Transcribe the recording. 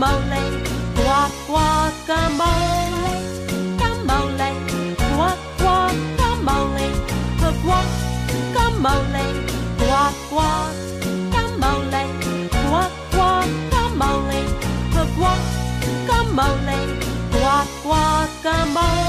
guacamole, guac guacamole, guacamole, guac guacamole, guacamole, guac guacamole, guac guacamole, guacamole, guac guacamole.